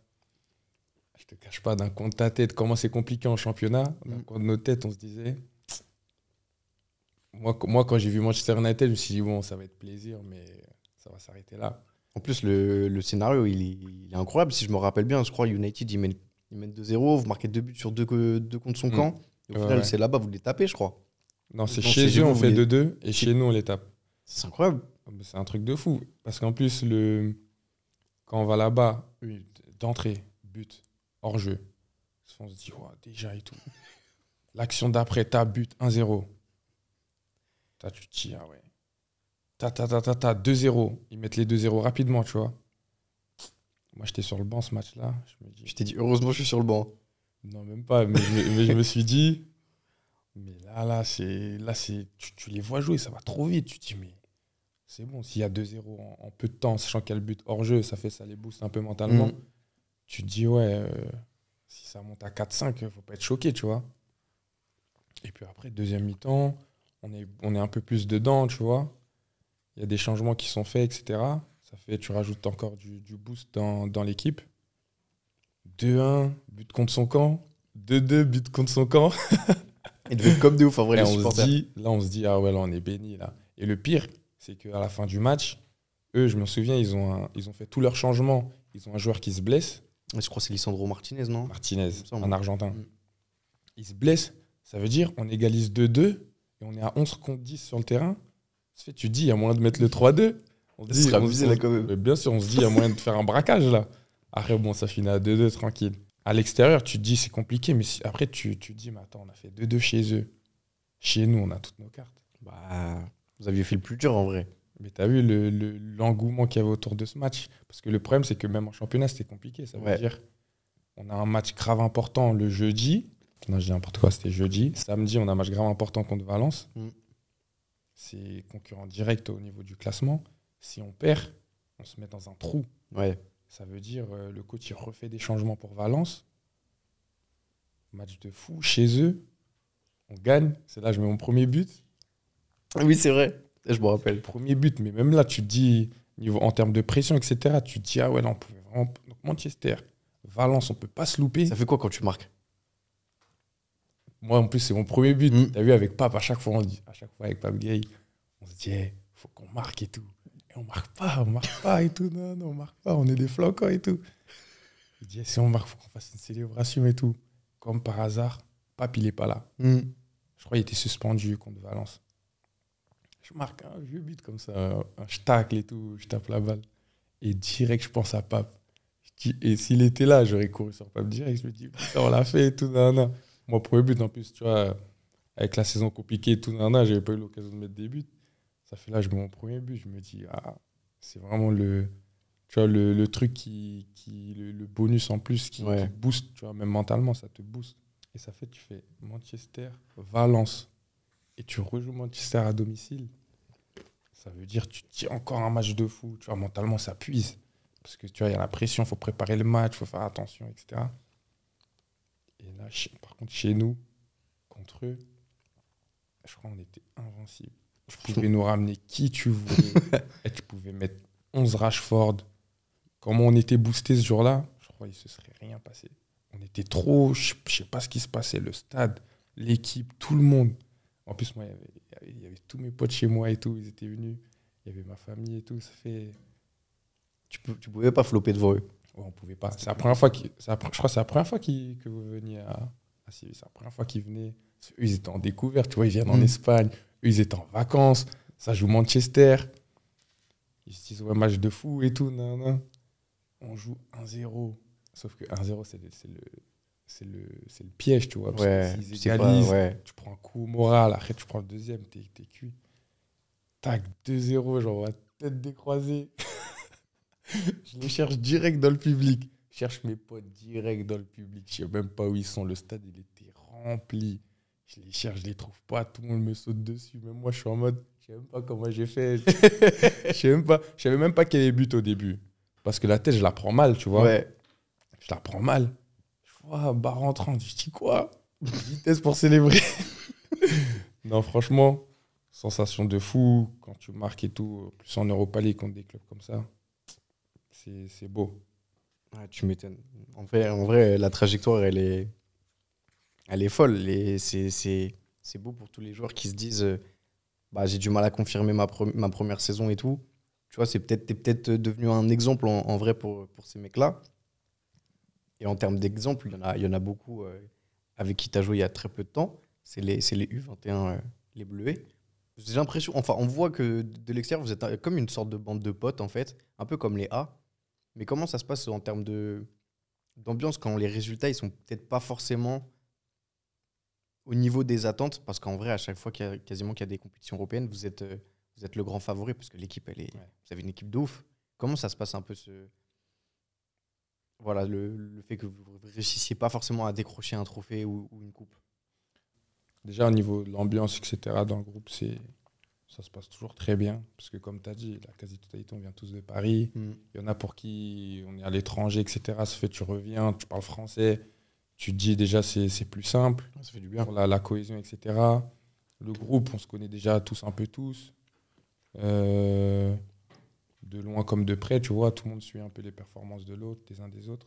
Je te cache pas d'un compte ta tête comment c'est compliqué en championnat. D'un compte de nos têtes, on se disait. Moi, moi quand j'ai vu Manchester United, je me suis dit, bon, ça va être plaisir, mais ça va s'arrêter là. En plus, le, scénario, il est, incroyable. Si je me rappelle bien, je crois United, ils mènent, 2-0, vous marquez deux buts sur deux, deux contre son mm. camp. au final, c'est là-bas, vous les tapez, je crois. Non, c'est chez eux, on fait 2-2, et chez nous, on les tape. C'est incroyable. Ah, c'est un truc de fou. Parce qu'en plus, le... quand on va là-bas, d'entrée, but, hors jeu, on se dit, déjà et tout. L'action d'après, t'as but, 1-0. Tu te dis, ah ouais. Ta, ta, ta, ta, ta, 2-0. Ils mettent les 2-0 rapidement, tu vois. Moi, j'étais sur le banc ce match-là. Je, me dis, je t'ai dit, heureusement, je suis sur le banc. Non, même pas. Mais, je, me suis dit, mais là, là, c'est, là, c'est, tu, les vois jouer, ça va trop vite. Tu te dis, mais c'est bon, s'il y a 2-0 en, peu de temps, sachant qu'il y a le but hors jeu, ça fait ça les booste un peu mentalement. Mm. Tu te dis, ouais, euh, si ça monte à 4-5, faut pas être choqué, tu vois. Et puis après, deuxième mi-temps, on est, on est un peu plus dedans, tu vois il y a des changements qui sont faits, etc. Ça fait, tu rajoutes encore du, boost dans, dans l'équipe. 2-1, but contre son camp. 2-2, but contre son camp. Il devait être comme des ouf, en vrai, les on se dit, Là, on se dit, ah ouais, là, on est béni. Là. Et le pire, c'est qu'à la fin du match, eux, je me souviens, ils ont, ils ont fait tous leurs changements. Ils ont un joueur qui se blesse. Je crois que c'est Lisandro Martinez, non? Martinez, en Argentin. Mm. Il se blesse. Ça veut dire on égalise 2-2 et on est à 11 contre 10 sur le terrain tu dis, il y a moyen de mettre le 3-2. On là, quand même. Mais bien sûr, on se dit, il y a moyen de faire un braquage là. Après, bon, ça finit à 2-2 tranquille. À l'extérieur, tu te dis, c'est compliqué, mais si- après, tu, tu te dis, mais attends, on a fait 2-2 chez eux. Chez nous, on a toutes nos cartes. Bah, vous aviez fait le plus dur en vrai. Mais tu as vu le- le- l'engouement qu'il y avait autour de ce match? Parce que le problème, c'est que même en championnat, c'était compliqué. Ça veut Ouais. dire on a un match grave important le jeudi. Non, je dis n'importe quoi, c'était jeudi. Samedi, on a un match grave important contre Valence. Mm. C'est concurrent direct au niveau du classement. Si on perd, on se met dans un trou. Ouais. Ça veut dire euh, le coach il refait des changements pour Valence. Match de fou chez eux. On gagne. C'est là que je mets mon premier but. Oui, c'est vrai. Je me rappelle. Premier but, mais même là, tu te dis, niveau, en termes de pression, etc., tu te dis, ah ouais, là, on pouvait vraiment. Donc Manchester, Valence, on peut pas se louper. Ça fait quoi quand tu marques? Moi, en plus, c'est mon premier but. Mm. T'as vu, avec Pape, à chaque fois, on dit, à chaque fois avec Pape Gay, on se dit, il faut qu'on marque et tout. Et on marque pas, on marque pas et tout. Non, non, on marque pas, on est des flocons et tout. Il dit, si on marque, faut qu'on fasse une célébration et tout. Comme par hasard, Pape, il est pas là. Hmm. Je crois qu'il était suspendu contre Valence. Je marque un vieux but comme ça, un je tacle et tout, je tape la balle. Et direct, je pense à Pape. Je dis, et s'il était là, j'aurais couru sur Pape direct. Je me dis, putain, on l'a fait et tout, nan, Moi, premier but, en plus, tu vois, avec la saison compliquée et tout, nan, j'avais pas eu l'occasion de mettre des buts. Ça fait là, je mets mon premier but. Je me dis, ah, c'est vraiment le, tu vois, le, le truc qui, qui le, le bonus en plus qui, Ouais. qui booste, tu vois, même mentalement, ça te booste. Et ça fait, tu fais Manchester, Valence, et tu rejoues Manchester à domicile. Ça veut dire, tu te dis encore un match de fou, tu vois, mentalement, ça puise. Parce que tu vois, il y a la pression, il faut préparer le match, il faut faire attention, etc. Et là, par contre, chez nous, contre eux, je crois qu'on était invincible. Tu pouvais nous ramener qui tu voulais. et tu pouvais mettre 11 Rashford. Comment on était boosté ce jour-là, je crois qu'il se serait rien passé. On était trop, je je sais pas ce qui se passait, le stade, l'équipe, tout le monde. En plus, moi, il y avait- il y tous mes potes chez moi et tout, ils étaient venus. Il y avait ma famille et tout. Ça fait. Tu, peux, tu pouvais pas flopper devant eux. Ouais, on pouvait pas. C'est la première fois je crois que c'est la première fois que vous veniez à, à. C'est la première fois qu'ils venaient. Qu'eux, ils étaient en découverte, tu vois, ils viennent en Mm. Espagne. Eux, ils étaient en vacances. Ça joue Manchester. Ils se disent, ouais, match de fou et tout. nan, nan. On joue 1-0. Sauf que 1-0, c'est le, c'est le, c'est le, piège, tu vois. Parce Ouais. que tu s'ils sais pas, égalisent, ouais. tu prends un coup moral, après tu prends le deuxième, t'es es cuit. Tac, 2-0, j'envoie tête décroisée. je les cherche direct dans le public. Je cherche mes potes direct dans le public. Je sais même pas où ils sont. Le stade, il était rempli. Je les cherche, je les trouve pas. Tout le monde me saute dessus. Même moi, je suis en mode, je sais même pas comment j'ai fait. Je sais même pas. Je savais même pas quel est le but au début. Parce que la tête, je la prends mal, tu vois. Ouais. Je la prends mal. Je vois barre. Je dis quoi? Vitesse pour célébrer. non, franchement, sensation de fou quand tu marques et tout. Plus en Europa League contre des clubs comme ça. C'est beau. Tu m'étonnes. En vrai, la trajectoire, elle est, elle est folle. C'est, beau pour tous les joueurs qui se disent euh, bah, j'ai du mal à confirmer ma, pre- ma première saison et tout. Tu vois, c'est peut-être, peut-être devenu un exemple en, en vrai pour, pour ces mecs-là. Et en termes d'exemple, il y en a, il y en a beaucoup euh, avec qui tu as joué il y a très peu de temps. C'est les, les U21, euh, les Bleuets. J'ai l'impression, enfin, on voit que de l'extérieur, vous êtes comme une sorte de bande de potes, en fait, un peu comme les A. Mais comment ça se passe en termes d'ambiance quand les résultats ils sont peut-être pas forcément au niveau des attentes? Parce qu'en vrai à chaque fois qu'il y a quasiment qu'il y a des compétitions européennes vous êtes euh, vous êtes le grand favori parce que l'équipe elle est Ouais. vous avez une équipe de ouf comment ça se passe un peu ce voilà le, le fait que vous réussissiez pas forcément à décrocher un trophée ou, ou une coupe Déjà, au niveau de l'ambiance, etc., dans le groupe, c'est ça se passe toujours très bien. Parce que, comme tu as dit, la quasi-totalité, on vient tous de Paris. Il y en a pour qui on est à l'étranger, etc. Ça fait tu reviens, tu parles français. Tu te dis déjà, c'est c'est plus simple. ça fait du bien pour la, la cohésion, etc. Le groupe, on se connaît déjà tous un peu tous. Euh, de loin comme de près, tu vois, tout le monde suit un peu les performances de l'autre, des uns des autres.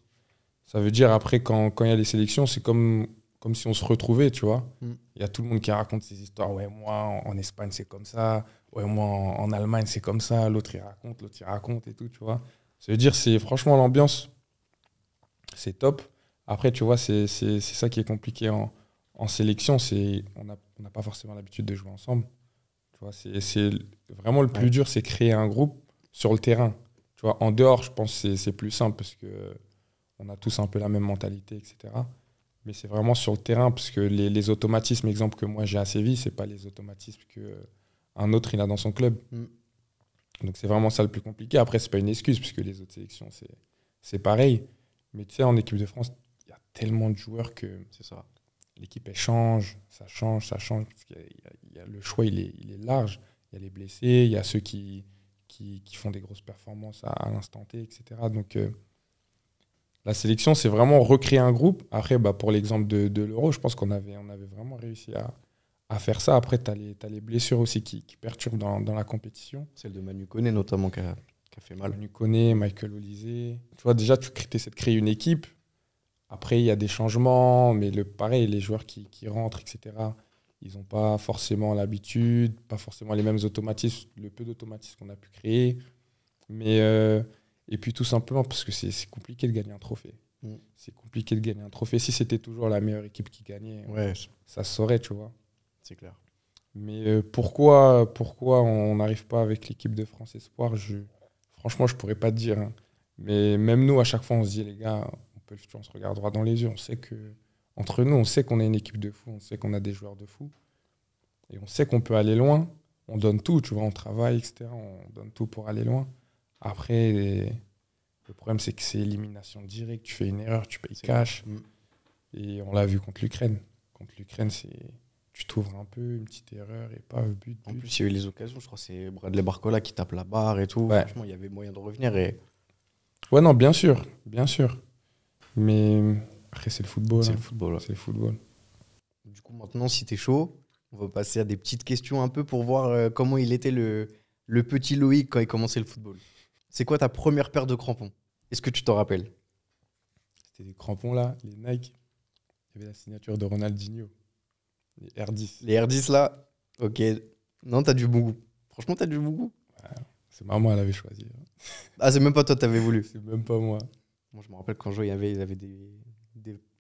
Ça veut dire, après, quand quand il y a les sélections, c'est comme, comme si on se retrouvait, tu vois. Il Mm. y a tout le monde qui raconte ses histoires. Ouais, moi, en, en Espagne, c'est comme ça. Ouais, moi, en, en Allemagne, c'est comme ça. L'autre, il raconte, l'autre, il raconte et tout, tu vois. Ça veut dire, c'est franchement l'ambiance, c'est top. Après, tu vois, c'est ça qui est compliqué en, en sélection. c'est On n'a on n'a pas forcément l'habitude de jouer ensemble. Tu vois, c'est c'est vraiment le plus Ouais. dur, c'est créer un groupe. Sur le terrain. Tu vois, en dehors, je pense que c'est plus simple parce que on a tous un peu la même mentalité, etc. Mais c'est vraiment sur le terrain, parce que les, les automatismes, exemple que moi j'ai à Séville, c'est pas les automatismes qu'un autre il a dans son club. Mm. Donc c'est vraiment ça le plus compliqué. Après, c'est pas une excuse, puisque les autres sélections, c'est- pareil. Mais tu sais, en équipe de France, il y a tellement de joueurs que C'est ça. l'équipe elle change, ça change, ça change. Parce qu'il y a- il y a- il y a- le choix il est, il est large. Il y a les blessés, il y a ceux qui, qui, qui font des grosses performances à, à l'instant T, etc. Donc euh, la sélection, c'est vraiment recréer un groupe. Après, bah, pour l'exemple de, de l'Euro, je pense qu'on avait, on avait vraiment réussi à, à faire ça. Après, tu as, les blessures aussi qui, qui perturbent dans, dans la compétition. Celle de Manu Koné notamment qui a, qui a fait mal. Manu Koné, Michael Olysée. Tu vois, déjà, tu essaies de créer une équipe. Après, il y a des changements, mais le, pareil, les joueurs qui, qui rentrent, etc., ils n'ont pas forcément l'habitude, pas forcément les mêmes automatismes, le peu d'automatismes qu'on a pu créer. Mais, euh, et puis tout simplement parce que c'est compliqué de gagner un trophée. Mm. C'est compliqué de gagner un trophée. Si c'était toujours la meilleure équipe qui gagnait, Ouais, ça se saurait, tu vois. c'est clair. Mais euh, pourquoi, pourquoi on n'arrive pas avec l'équipe de France Espoir? Je, Franchement, je pourrais pas te dire. hein. Mais même nous, à chaque fois, on se dit, les gars, on, peut, on se regarde droit dans les yeux. On sait que, entre nous, on sait qu'on est une équipe de fou. On sait qu'on a des joueurs de fou. Et on sait qu'on peut aller loin. On donne tout, tu vois, on travaille, etc. On donne tout pour aller loin. Après, les- le problème, c'est que c'est élimination directe. Tu fais une erreur, tu payes cash. Mm. Et on l'a vu contre l'Ukraine. Contre l'Ukraine, c'est tu t'ouvres un peu, une petite erreur et pas but, En but. plus, il y a eu les occasions. Je crois que c'est Bradley Barcola qui tape la barre et tout. Ouais. Franchement, il y avait moyen de revenir. Et Ouais, non, bien sûr, bien sûr. Mais après, c'est le football. c'est hein. le football. ouais. C'est le football. Du coup, maintenant, si t'es chaud, on va passer à des petites questions un peu pour voir euh, comment il était le, le petit Loïc quand il commençait le football. C'est quoi ta première paire de crampons? Est-ce que tu t'en rappelles? C'était des crampons là, les Nike. Il y avait la signature de Ronaldinho. Les R10. Les R10 là Ok. Non, t'as du bon goût. Franchement, t'as du bon goût. C'est maman, elle avait choisi. hein. Ah, c'est même pas toi, t'avais voulu. C'est même pas moi. Moi, je me rappelle quand je jouais, il y avait, ils avaient des, des,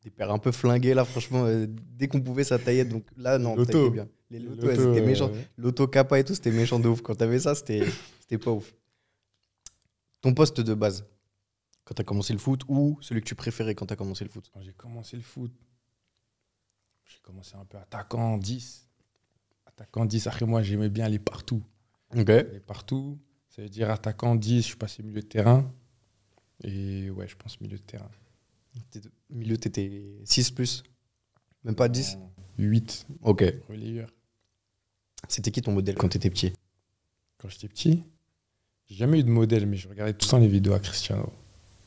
des paires un peu flinguées là. Franchement, euh, dès qu'on pouvait, ça taillait. Donc là, non, bien. Les lotos, ouais, c'était méchant. L'auto kappa et tout, c'était méchant de ouf. Quand t'avais ça, c'était c'était pas ouf. Ton poste de base, quand t'as commencé le foot, ou celui que tu préférais quand t'as commencé le foot? Quand j'ai commencé le foot, j'ai commencé un peu attaquant 10. Attaquant 10. Après, moi, j'aimais bien aller partout. Ok. Aller partout. Ça veut dire attaquant 10, je suis passé milieu de terrain. Et ouais, je pense milieu de terrain. Milieu, t'étais 6 plus Même pas 10 8, Ok. relayeur. C'était qui ton modèle quand t'étais petit? Quand j'étais petit, j'ai jamais eu de modèle, mais je regardais tout le temps les vidéos à Cristiano.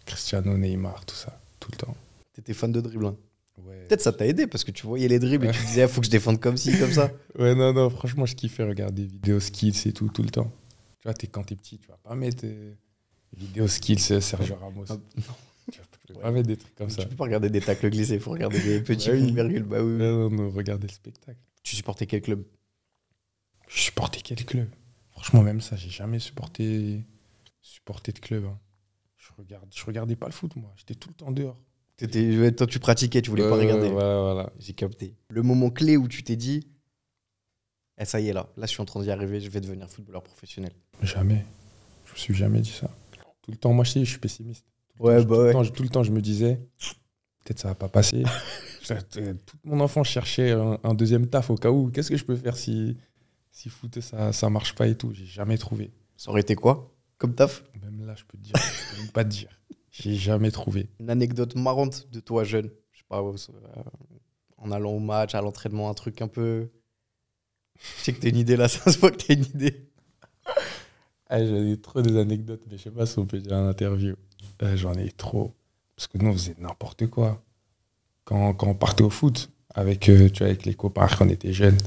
Cristiano, Neymar, tout ça, tout le temps. T'étais fan de dribble. hein? Ouais. Peut-être ça t'a aidé parce que tu voyais les dribbles et tu disais, ah, faut que je défende comme ci, comme ça. Ouais, non, non, franchement, je kiffais regarder des vidéos skills et tout, tout le temps. Tu vois, t'es, quand t'es petit, tu vas pas mettre euh, vidéos skills euh, Sergio Ramos. Ah, Tu pas mettre des trucs comme ça. Tu peux pas regarder des tacles glissés, il faut regarder des petits Ouais, oui. virgules. Bah oui. Non, non, non, regardez le spectacle. Tu supportais quel club? Je supportais quel club? Franchement, même ça, j'ai jamais supporté, supporté de club. hein. Je, regarde, je regardais pas le foot, moi. J'étais tout le temps dehors. Ouais, Toi, tu pratiquais, tu voulais pas regarder. Voilà, voilà. J'ai capté. Le moment clé où tu t'es dit, eh, ça y est là, là je suis en train d'y arriver, je vais devenir footballeur professionnel. Jamais. Je me suis jamais dit ça. Tout le temps, moi, je, sais, je suis pessimiste. Tout le Ouais, temps, je- bah tout, ouais. le temps, je- tout le temps, je me disais, peut-être ça va pas passer. Toute mon enfance, je cherchais un, un deuxième taf au cas où. Qu'est-ce que je peux faire si, si foot, ça, ça marche pas et tout? J'ai jamais trouvé. Ça aurait été quoi comme taf? Même là, je peux te dire, je peux même pas te dire. J'ai jamais trouvé. Une anecdote marrante de toi jeune, je sais pas, euh, en allant au match, à l'entraînement, un truc un peu. Je sais que t'as une idée là, ça se voit que t'as une idée. Ah, J'en ai trop des anecdotes, mais je sais pas si on peut dire en interview. Ah, J'en ai trop. Parce que nous, on faisait n'importe quoi. Quand, quand on partait au foot, avec, euh, tu vois, avec les copains, quand on était jeunes,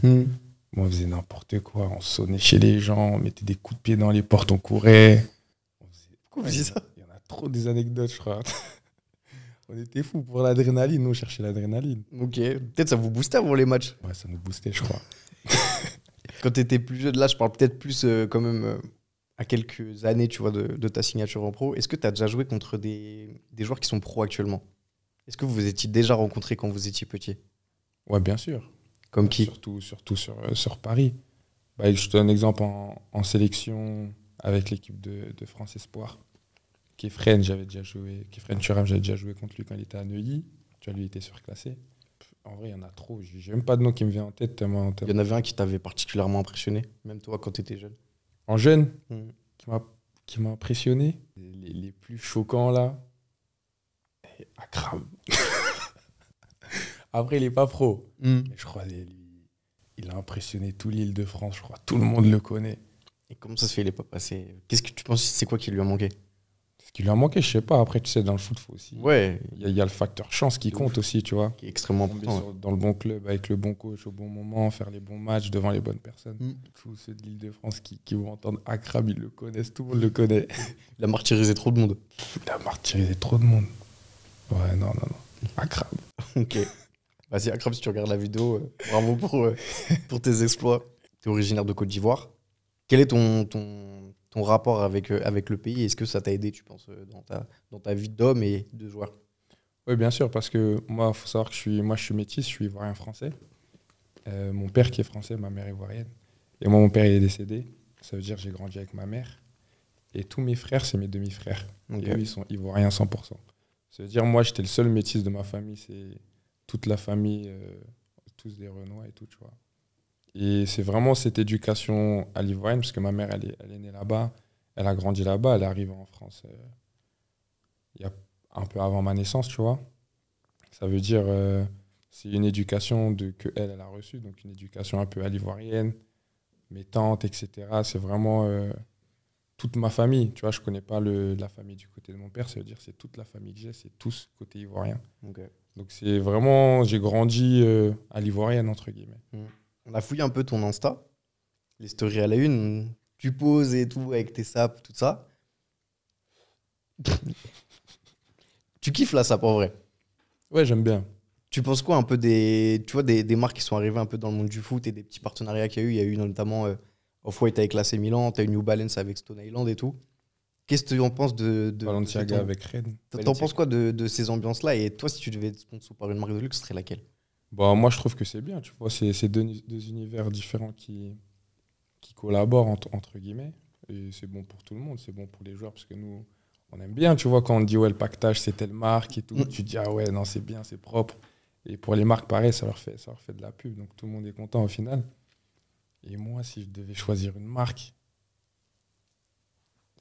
moi, on faisait n'importe quoi. On sonnait chez les gens, on mettait des coups de pied dans les portes, on courait. On faisait- Pourquoi vous dites ça Il y en a trop des anecdotes, je crois. on était fous pour l'adrénaline. Nous, on cherchait l'adrénaline. Ok, peut-être ça vous boostait avant les matchs. Ouais, ça nous boostait, je crois. Quand t'étais plus jeune, là je parle peut-être plus euh, quand même euh, à quelques années, tu vois, de, de ta signature en pro. Est-ce que t'as déjà joué contre des, des joueurs qui sont pros actuellement? Est-ce que vous vous étiez déjà rencontrés quand vous étiez petit? Ouais, bien sûr. Comme qui? Surtout, surtout sur, euh, sur Paris. Bah, je te donne un exemple en, en sélection avec l'équipe de, de France Espoir. Kefren, j'avais déjà joué. Kefren Turam, j'avais déjà joué contre lui quand il était à Neuilly. Tu vois, lui, il était surclassé. En vrai, il y en a trop. J'ai même pas de nom qui me vient en tête tellement. Il y en avait un qui t'avait particulièrement impressionné, même toi quand tu étais jeune? En jeune, Mm. qui m'a qui m'a impressionné. Les, les plus choquants là. Et Akram. Après, il est pas pro. Mais je crois qu'il il a impressionné tout l'île de France. Je crois tout le monde le connaît. Et comment ça se fait, il est pas passé? Qu'est-ce que tu penses, c'est quoi qui lui a manqué? Qui lui a manqué, je sais pas. Après, tu sais, dans le foot, faut aussi. Ouais, Il y, a- il y a le facteur chance qui compte aussi, tu vois. qui est extrêmement important. sur- dans le bon club, avec le bon coach, au bon moment, faire les bons matchs devant les bonnes personnes. Mm. Tous ceux de l'île de France qui, qui vont entendre Akram, ils le connaissent, tout le monde le connaît. Il a martyrisé trop de monde. Il a martyrisé trop de monde. Ouais, non, non, non. Akram. Ok. Vas-y, Akram, si tu regardes la vidéo, euh, bravo pour, euh, pour tes exploits. Tu es originaire de Côte d'Ivoire. Quel est ton, ton, ton rapport avec, euh, avec le pays? Est-ce que ça t'a aidé, tu penses, euh, dans ta, dans ta vie d'homme et de joueur? Oui, bien sûr, parce que moi, il faut savoir que je suis, moi, je suis métis, je suis ivoirien français. Euh, mon père qui est français, ma mère ivoirienne. Et moi, mon père il est décédé. Ça veut dire que j'ai grandi avec ma mère. Et tous mes frères, c'est mes demi-frères. Ok. Et eux, ils sont ivoiriens 100%. Ça veut dire, moi, j'étais le seul métis de ma famille. C'est toute la famille, euh, tous des Renois et tout, tu vois. Et c'est vraiment cette éducation à l'ivoirienne, parce que ma mère, elle est, elle est née là-bas, elle a grandi là-bas, elle est arrivée en France euh, il y a un peu avant ma naissance, tu vois. Ça veut dire, euh, c'est une éducation de, que elle, elle a reçue, donc une éducation un peu à l'ivoirienne, mes tantes, etc. C'est vraiment euh, toute ma famille, tu vois. Je connais pas le, la famille du côté de mon père, ça veut dire c'est toute la famille que j'ai, c'est tous côté ivoirien. Donc c'est vraiment, j'ai grandi à l'ivoirienne, entre guillemets. On a fouillé un peu ton Insta, les stories à la une. Tu poses et tout avec tes saps, tout ça. tu kiffes la sap en vrai. Ouais, j'aime bien. Tu penses quoi un peu des, tu vois, des, des marques qui sont arrivées un peu dans le monde du foot et des petits partenariats qu'il y a eu? Il y a eu notamment euh, Off-White avec l'AC Milan, tu as eu New Balance avec Stone Island et tout. Qu'est-ce que tu en penses de. de Balenciaga de ton- avec Red. T'en penses quoi de, de ces ambiances-là? Et toi, si tu devais être sponsor par une marque de luxe, ce serait laquelle? Bon, moi, je trouve que c'est bien, tu vois. C'est deux, deux univers différents qui, qui collaborent, entre, entre guillemets. Et c'est bon pour tout le monde, c'est bon pour les joueurs, parce que nous, on aime bien, tu vois, quand on dit, ouais, le pactage, c'est telle marque et tout. Mm. Tu dis, ah ouais, non, c'est bien, c'est propre. Et pour les marques, pareil, ça leur, fait, ça leur fait de la pub, donc tout le monde est content au final. Et moi, si je devais choisir une marque,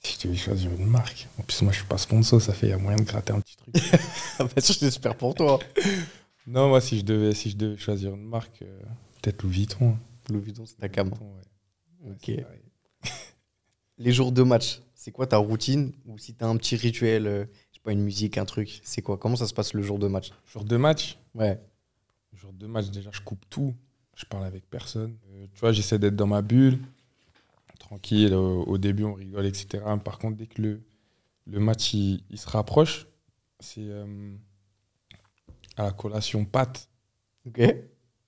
si je devais choisir une marque, en plus, moi, je suis pas sponsor, ça fait, il y a moyen de gratter un petit truc. Ah bah, J'espère pour toi. non, moi, si je devais, si je devais choisir une marque, euh, peut-être Louis Vuitton. Louis Vuitton, c'est ta cam. Vuitton, ouais. Ouais, Ok. c'est pareil. Les jours de match, c'est quoi ta routine? Ou si tu as un petit rituel, euh, je sais pas, une musique, un truc, c'est quoi? Comment ça se passe le jour de match? Jour de match, Ouais. jour de match, déjà, je coupe tout. Je parle avec personne. Euh, tu vois, j'essaie d'être dans ma bulle, tranquille. Au, au début, on rigole, etc. Par contre, dès que le, le match il, il se rapproche, c'est euh, à la collation pâte, Ok.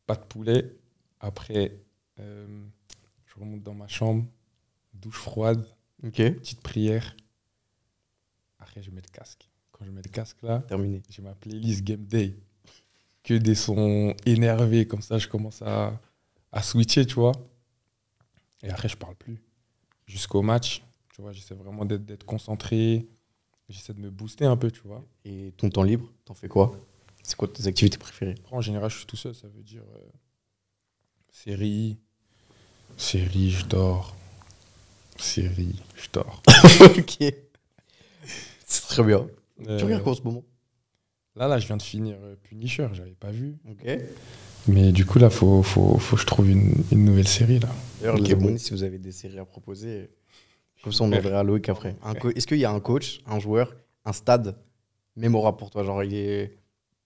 pâte poulet. Après, euh, je remonte dans ma chambre, douche froide, Ok. petite prière. Après, je mets le casque. Quand je mets le casque là, Terminé. j'ai ma playlist Game Day. Que des sons énervés, comme ça je commence à, à switcher, tu vois. Et après, je parle plus. Jusqu'au match, tu vois, j'essaie vraiment d'être d'être concentré. J'essaie de me booster un peu, tu vois. Et ton temps libre, t'en fais quoi? C'est quoi tes activités préférées? En général, je suis tout seul, ça veut dire euh, série, série, je dors. Série, je dors. Ok. C'est très bien. Euh, Tu regardes quoi en ce moment? Là, là, je viens de finir euh, Punisher, j'avais pas vu. Ok. Mais du coup, là, faut, faut, faut que je trouve une, une nouvelle série, là. D'ailleurs, Ok, les bon. si vous avez des séries à proposer, comme ça on enverra à Loïc après. Est-ce qu'il y a un coach, un joueur, un stade mémorable pour toi? Genre, il est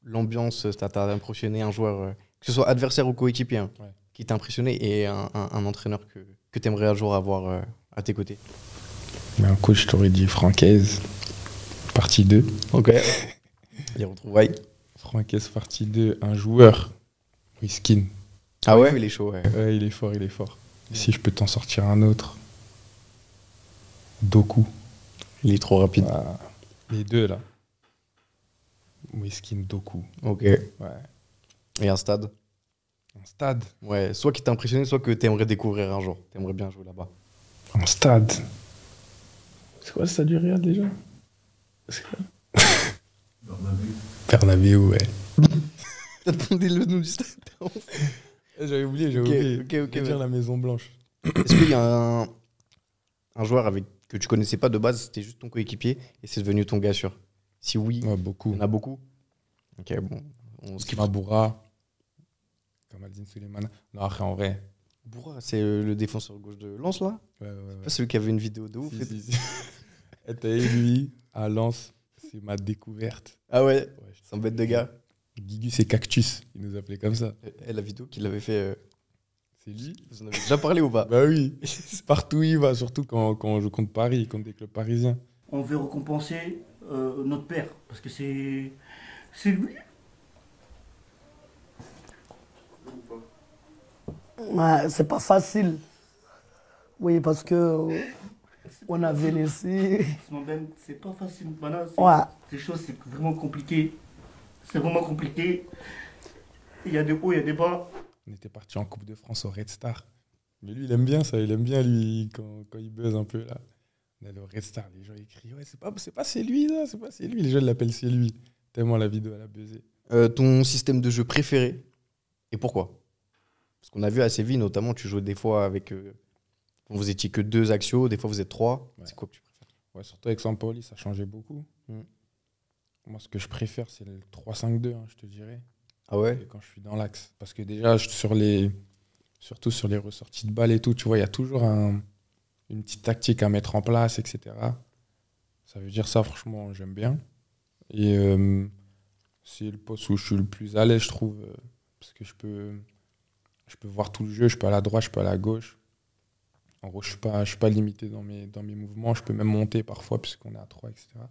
l'ambiance, ça t'a impressionné, un joueur, euh, que ce soit adversaire ou coéquipier, hein, Ouais. qui t'a impressionné et un, un- un entraîneur que, que tu aimerais un jour avoir euh, à tes côtés? Mais un coach, je t'aurais dit Francaise, partie 2. Ok. Les retrouvailles. Francaise, partie 2. Un joueur, Whiskin. Ah ouais Il est chaud, ouais. Ouais, il est fort, il est fort. Si je peux t'en sortir un autre, Doku. Il est trop rapide. Voilà. Les deux, là. Whiskin, Doku. Ok. Ouais. Et un stade En stade. Ouais, soit qui t'a impressionné, soit que t'aimerais découvrir un jour. T'aimerais bien jouer là-bas. En stade. C'est quoi ça du Real déjà? C'est quoi? Bernabeu, ouais. T'as demandé le nom du stade J'avais oublié, j'avais oublié. ok, ok, dire ouais. la Maison Blanche. Est-ce qu'il y a un, un joueur avec, que tu connaissais pas de base, c'était juste ton coéquipier et c'est devenu ton gars sûr? Si oui, Ouais, il beaucoup. y en a beaucoup. Ok, bon. On skip. Maboura, Kamaldine Suleiman. Non, après, en vrai. Bourra, c'est euh, le défenseur gauche de Lens là Ouais, ouais, ouais. Pas celui qui avait une vidéo de ouf. Si, et- si, si. Et t'as eu lui, à Lens, c'est ma découverte. Ah ouais, Ouais, je- c'est un bête de gars. Guigus et Cactus, il nous appelait comme ça. Et la vidéo qu'il avait fait, euh, C'est lui? vous en avez déjà parlé ou pas? Bah oui. Partout où il va, surtout quand, quand on joue contre Paris, contre des clubs parisiens. on veut récompenser euh, notre père parce que c'est c'est lui. Ouais, c'est pas facile. Oui, parce que euh, on avait laissé. Sinon, ben, c'est pas facile. Maintenant, Ouais, ces choses c'est vraiment compliqué. C'est vraiment compliqué. Il y a des hauts, il y a des bas. On était parti en Coupe de France au Red Star. Mais lui, il aime bien ça. Il aime bien, lui, quand, quand il buzz un peu, là. Red Star. Les gens, ils crient Ouais, c'est pas, c'est pas c'est lui, là. C'est pas c'est lui. Les gens l'appellent c'est lui. Tellement la vidéo, elle a buzzé. Euh, Ton système de jeu préféré et pourquoi? Parce qu'on a vu à Séville notamment, tu jouais des fois avec. euh, vous étiez que deux axios, des fois vous êtes trois. Ouais. C'est quoi que tu préfères? Ouais, surtout avec Sampoli, ça changeait beaucoup. Mm. Moi, ce que je préfère, c'est le 3-5-2, hein, je te dirais. Ah ouais? Et quand je suis dans l'axe. Parce que déjà, je- sur les, surtout sur les ressorties de balles et tout, tu vois, il y a toujours un- une petite tactique à mettre en place, etc. Ça veut dire ça, franchement, j'aime bien. Et euh, c'est le poste où je suis le plus à l'aise, je trouve. euh, Parce que je peux, je peux voir tout le jeu, je peux aller à droite, je peux aller à gauche. En gros, je ne suis, pas- je suis pas limité dans mes, dans mes mouvements. Je peux même monter parfois, puisqu'on est à 3, etc.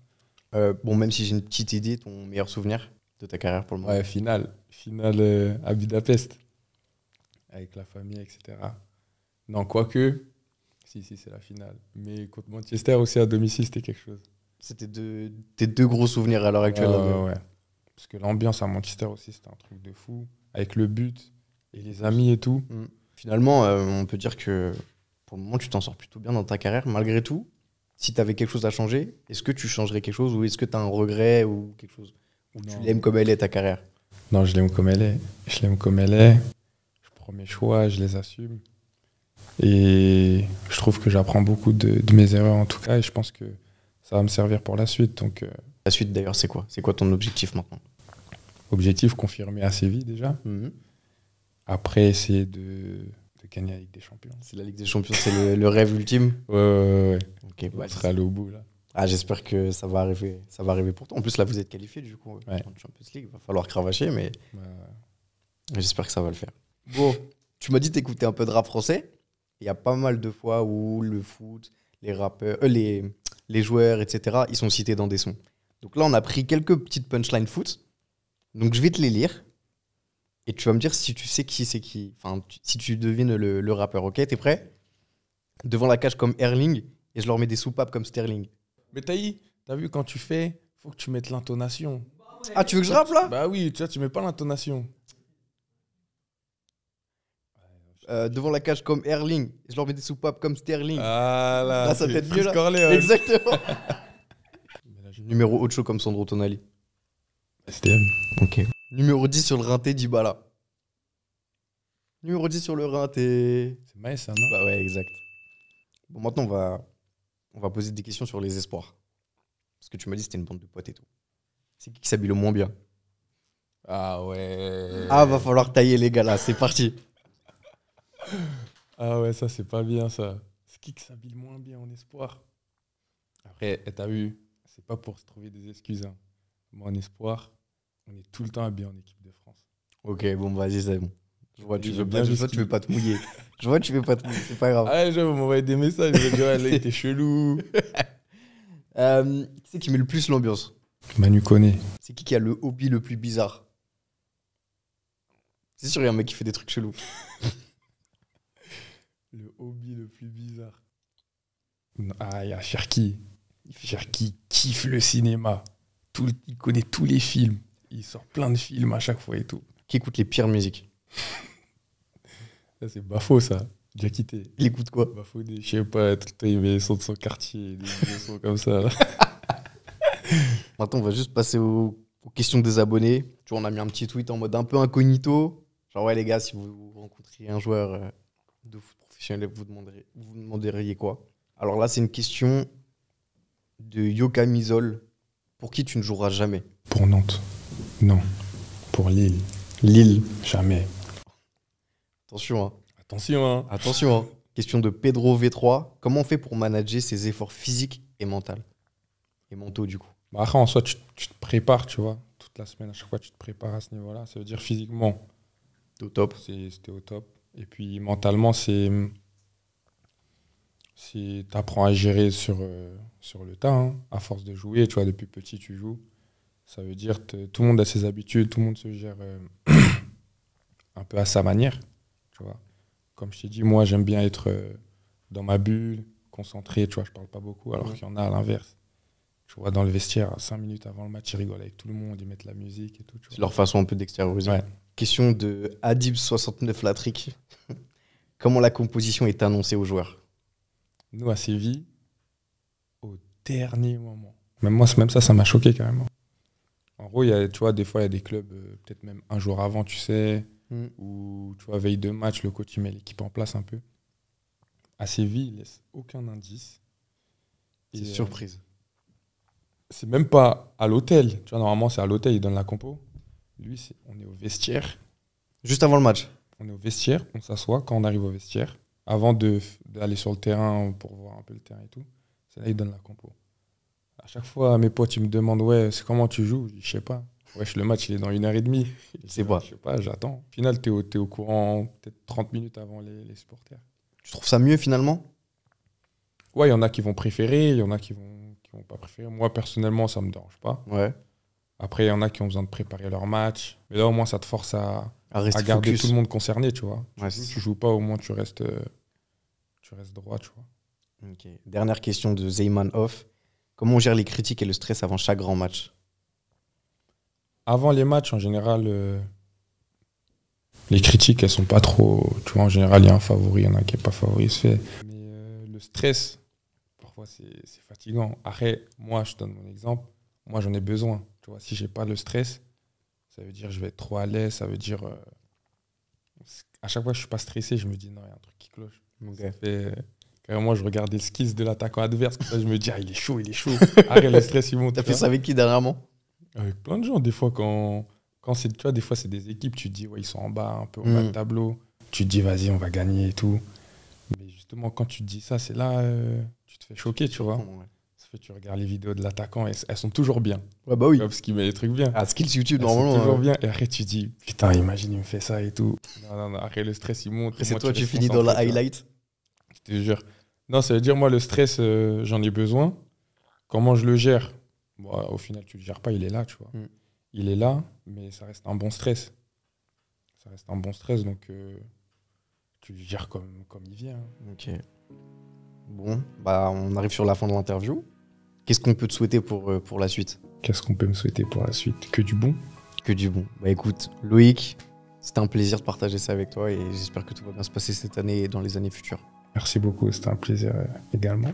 Euh, Bon, même si j'ai une petite idée, ton meilleur souvenir de ta carrière pour le moment? Ouais, finale. Finale euh, à Budapest. Avec la famille, etc. Non, quoique. Si, si, c'est la finale. Mais contre Manchester aussi à domicile, c'était quelque chose. C'était deux- tes deux gros souvenirs à l'heure actuelle. Ouais. Parce que l'ambiance à Manchester aussi, c'était un truc de fou. Avec le but et les amis et tout. Finalement, euh, on peut dire que pour le moment, tu t'en sors plutôt bien dans ta carrière. Malgré tout, si tu avais quelque chose à changer, est-ce que tu changerais quelque chose ou est-ce que tu as un regret ou quelque chose Ou tu l'aimes comme elle est ta carrière? Non, je l'aime comme elle est. Je l'aime comme elle est. Je prends mes choix, je les assume. Et je trouve que j'apprends beaucoup de, de mes erreurs en tout cas. Et je pense que ça va me servir pour la suite. Donc, euh, La suite d'ailleurs, c'est quoi? C'est quoi ton objectif maintenant? Objectif confirmé à Séville déjà. Mhm. Après, essayer de, de gagner la Ligue des Champions. C'est la Ligue des Champions, c'est le, le rêve ultime? Ouais, ouais, ouais. Ok, On bah, sera allé au bout là. ah, j'espère que ça va arriver. Ça va arriver pour toi. En plus, là, vous êtes qualifié du coup Ouais. en Champions League. Va falloir cravacher, mais Ouais, j'espère que ça va le faire. Bon, tu m'as dit t'écoutais un peu de rap français? Il y a pas mal de fois où le foot, les rappeurs, euh, les, les joueurs, etc. Ils sont cités dans des sons. Donc là, on a pris quelques petites punchlines foot. Donc je vais te les lire. Et tu vas me dire si tu sais qui c'est qui. Enfin, tu- si tu devines le, le rappeur. Ok, t'es prêt? Devant la cage comme Erling. Et je leur mets des soupapes comme Sterling. Mais Taï, t'as vu quand tu fais, faut que tu mettes l'intonation. Ah, tu veux que je rappe là? Bah oui, tu vois, tu mets pas l'intonation. Euh, Devant la cage comme Erling. Je leur mets des soupapes comme Sterling. Ah là, Là, ça peut être mieux, là. Exactement. Numéro Ocho comme Sandro Tonali. STM. Ok. Numéro 10 sur le rinté d'Ibala. Numéro 10 sur le rinté. C'est Maës, ça, non Bah ouais, exact. Bon, maintenant, on va, on va poser des questions sur les espoirs. Parce que tu m'as dit que c'était une bande de potes et tout. C'est qui qui s'habille le moins bien? Ah ouais. Ah, va falloir tailler les gars là, c'est parti. Ah ouais, ça, c'est pas bien, ça. C'est qui qui s'habille le moins bien en espoir Après, t'as vu, c'est pas pour se trouver des excuses. hein. Moi, en espoir, on est tout le temps habillé en équipe de France. Ok, bon, vas-y, c'est bon. Je vois, tu veux, bien je vois, ce tu veux pas te mouiller. Je vois, tu veux pas te mouiller, c'est pas grave. Ah ouais, je vous m'envoyez des messages, je vais dire, ouais, là, il était chelou. Euh, qui c'est qui met le plus l'ambiance? Manu connaît. C'est qui qui a le hobby le plus bizarre? C'est sûr, il y a un mec qui fait des trucs chelous. Le hobby le plus bizarre. Ah, il y a Cherki. Cherki kiffe le cinéma. Tout, il connaît tous les films. Il sort plein de films à chaque fois et tout. Qui écoute les pires musiques? C'est pas faux, ça. Déjà quitté. Il écoute quoi? Bah, faut des, je sais pas, tout le temps, il met les sons de son quartier, des sons comme ça. là. Maintenant, on va juste passer aux, aux questions des abonnés. Tu vois, on a mis un petit tweet en mode un peu incognito. Genre, ouais, les gars, si vous rencontriez un joueur euh, de foot professionnel, vous demanderiez, vous demanderiez quoi? Alors là, c'est une question de Yoka Misol. Pour qui tu ne joueras jamais? Pour Nantes. Non. Pour Lille. Lille. Jamais. Attention, hein. Attention, hein. Attention, hein. Question de Pedro V3. Comment on fait pour manager ses efforts physiques et mentaux? Et mentaux, du coup. Bah, après, en soi, tu, tu te prépares, tu vois. Toute la semaine, à chaque fois, tu te prépares à ce niveau-là. Ça veut dire physiquement, Au top. c'était au top. Et puis mentalement, c'est. Tu apprends à gérer sur, euh, sur le tas. hein. À force de jouer, tu vois, depuis petit, tu joues. Ça veut dire que tout le monde a ses habitudes, tout le monde se gère euh, un peu à sa manière. Tu vois. Comme je t'ai dit, moi, j'aime bien être euh, dans ma bulle, concentré. Tu vois, je parle pas beaucoup, alors Ouais. qu'il y en a à l'inverse. Tu vois, dans le vestiaire, cinq minutes avant le match, ils rigolent avec tout le monde, ils mettent la musique et tout. C'est leur façon un peu d'extérioriser. Ouais. Question de Adib69 Latrick. Comment la composition est annoncée aux joueurs? Nous, à Séville, au dernier moment. Même moi, même ça, ça m'a choqué carrément. En gros, y a, tu vois, des fois, il y a des clubs, euh, peut-être même un jour avant, tu sais, Mm. ou tu vois, veille de match, le coach il met l'équipe en place un peu. À Séville, il laisse aucun indice. C'est euh, surprise. c'est même pas à l'hôtel. Tu vois, normalement, c'est à l'hôtel, il donne la compo. Lui, c'est, on est au vestiaire. Juste avant le match. On est au vestiaire, on s'assoit quand on arrive au vestiaire. Avant de, d'aller sur le terrain pour voir un peu le terrain et tout, c'est là qu'il donne la compo. À chaque fois, mes potes, ils me demandent Ouais, c'est comment tu joues? Je sais pas. Wesh, le match, il est dans une heure et demie. Je sais pas. Je sais pas, j'attends. Au final, t'es au, t'es au courant peut-être 30 minutes avant les, les supporters. Tu trouves ça mieux finalement? Ouais, il y en a qui vont préférer, il y en a qui vont, qui vont pas préférer. Moi, personnellement, ça me dérange pas. Ouais. Après, il y en a qui ont besoin de préparer leur match. Mais là, au moins, ça te force à, À à rester garder focus. tout le monde concerné, tu vois. Ouais, Tu, joues pas, au moins, tu restes, euh, tu restes droit, tu vois. Dernière question de Zeyman Off. Comment on gère les critiques et le stress avant chaque grand match? Avant les matchs, en général, euh, les critiques, elles sont pas trop. Tu vois, en général, il y a un favori, il y en a qui n'est pas favori, il se fait. Mais euh, le stress, parfois, c'est c'est fatigant. Après, moi, je te donne mon exemple. Moi, j'en ai besoin. Tu vois, si j'ai pas le stress, ça veut dire que je vais être trop à l'aise. Ça veut dire. euh, à chaque fois que je suis pas stressé, je me dis non, il y a un truc qui cloche. Ça fait, euh, carrément, je regardais le skills de l'attaquant adverse. Je me dis, ah, il est chaud, il est chaud. Après, le stress, il monte. T'as fait ça avec qui dernièrement? Avec plein de gens, des fois, quand, quand c'est, tu vois, des fois, c'est des équipes, tu te dis, ouais, ils sont en bas, un peu en bas de tableau. Tu te dis, vas-y, on va gagner et tout. Mais justement, quand tu te dis ça, c'est là, euh, tu te fais choquer, tu vois. Ouais, fait, tu regardes les vidéos de l'attaquant, et elles sont toujours bien. bah oui. Parce qu'il met des trucs bien. Ah, skills YouTube, Elles sont normalement. toujours euh, bien. Et après, tu dis, putain, imagine, il me fait ça et tout. Non, non, non. Après, le stress, il monte. Et c'est toi, tu finis dans la highlight. Je te jure. Non, ça veut dire, moi, le stress, euh, j'en ai besoin. Comment je le gère? Bon, Au final, tu le gères pas, il est là, tu vois. Mm. Il est là, mais ça reste un bon stress. Ça reste un bon stress, donc euh, tu le gères comme, comme il vient. Ok. Bon, bah on arrive sur la fin de l'interview. Qu'est-ce qu'on peut te souhaiter pour, euh, pour la suite? Qu'est-ce qu'on peut me souhaiter pour la suite? Que du bon? Que du bon. Bah écoute, Loïc, c'était un plaisir de partager ça avec toi et j'espère que tout va bien se passer cette année et dans les années futures. Merci beaucoup, c'était un plaisir euh, également.